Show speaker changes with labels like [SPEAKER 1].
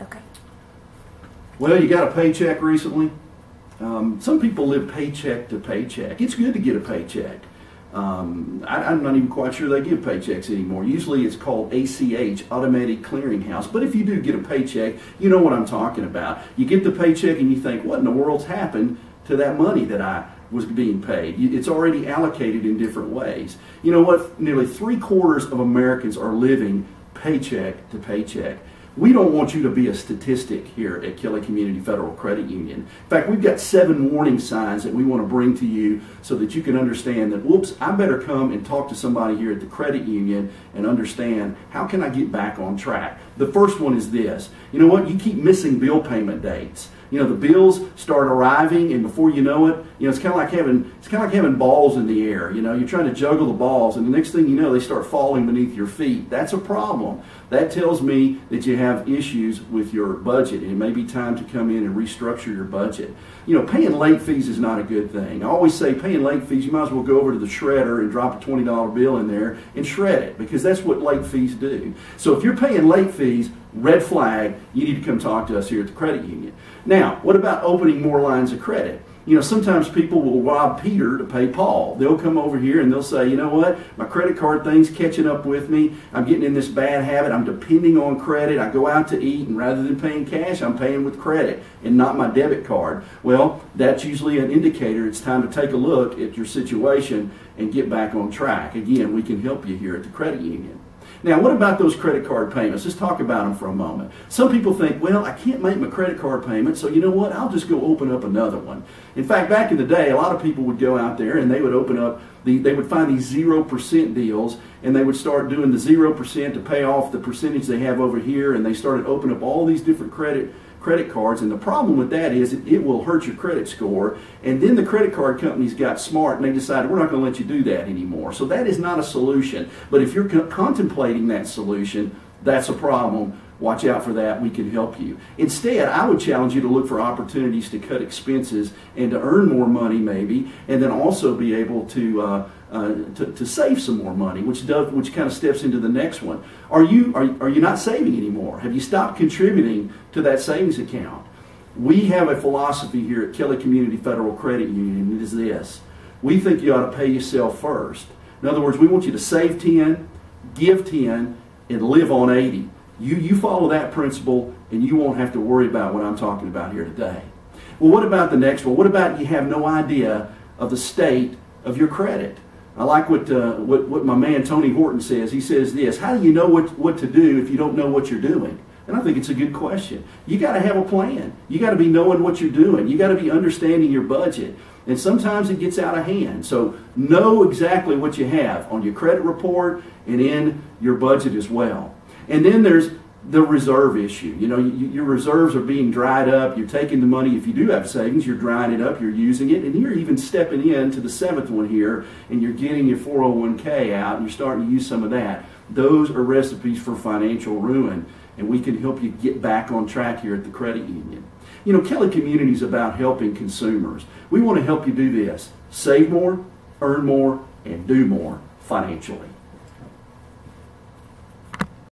[SPEAKER 1] Okay.
[SPEAKER 2] Well, you got a paycheck recently? Um, some people live paycheck to paycheck. It's good to get a paycheck. Um, I, I'm not even quite sure they give paychecks anymore. Usually it's called ACH, Automatic Clearinghouse. But if you do get a paycheck, you know what I'm talking about. You get the paycheck and you think, what in the world's happened to that money that I was being paid? It's already allocated in different ways. You know what? Nearly three quarters of Americans are living paycheck to paycheck. We don't want you to be a statistic here at Kelly Community Federal Credit Union. In fact, we've got seven warning signs that we want to bring to you so that you can understand that, whoops, I better come and talk to somebody here at the credit union and understand how can I get back on track. The first one is this. You know what? You keep missing bill payment dates. You know, the bills start arriving, and before you know it, you know, it's kind of like having it's kind of like having balls in the air. You know, you're trying to juggle the balls, and the next thing you know, they start falling beneath your feet. That's a problem. That tells me that you have issues with your budget, it may be time to come in and restructure your budget. You know, paying late fees is not a good thing. I always say paying late fees, you might as well go over to the shredder and drop a $20 bill in there and shred it because that's what late fees do. So if you're paying late fees, red flag, you need to come talk to us here at the credit union. Now, what about opening more lines of credit? You know, sometimes people will rob Peter to pay Paul. They'll come over here and they'll say, you know what, my credit card thing's catching up with me. I'm getting in this bad habit. I'm depending on credit. I go out to eat, and rather than paying cash, I'm paying with credit and not my debit card. Well, that's usually an indicator it's time to take a look at your situation and get back on track. Again, we can help you here at the credit union. Now, what about those credit card payments? Let's talk about them for a moment. Some people think, well, I can't make my credit card payment, so you know what? I'll just go open up another one. In fact, back in the day, a lot of people would go out there and they would open up, the, they would find these 0% deals and they would start doing the 0% to pay off the percentage they have over here and they started opening up all these different credit credit cards and the problem with that is it, will hurt your credit score and then the credit card companies got smart and they decided we're not going to let you do that anymore. So that is not a solution. But if you're co- contemplating that solution that's a problem watch out for that we can help you instead i would challenge you to look for opportunities to cut expenses and to earn more money maybe and then also be able to uh, uh, to, to save some more money, which does, which kind of steps into the next one. Are you are, are you not saving anymore? Have you stopped contributing to that savings account? We have a philosophy here at Kelly Community Federal Credit Union, it is this: we think you ought to pay yourself first. In other words, we want you to save ten, give ten, and live on eighty. You you follow that principle, and you won't have to worry about what I'm talking about here today. Well, what about the next one? What about you have no idea of the state of your credit? I like what, uh, what, what my man Tony Horton says. He says this How do you know what, what to do if you don't know what you're doing? And I think it's a good question. You got to have a plan. You got to be knowing what you're doing. You got to be understanding your budget. And sometimes it gets out of hand. So know exactly what you have on your credit report and in your budget as well. And then there's the reserve issue. You know, you, your reserves are being dried up. You're taking the money, if you do have savings, you're drying it up, you're using it, and you're even stepping in to the seventh one here, and you're getting your 401k out, and you're starting to use some of that. Those are recipes for financial ruin, and we can help you get back on track here at the credit union. You know, Kelly Community is about helping consumers. We want to help you do this save more, earn more, and do more financially.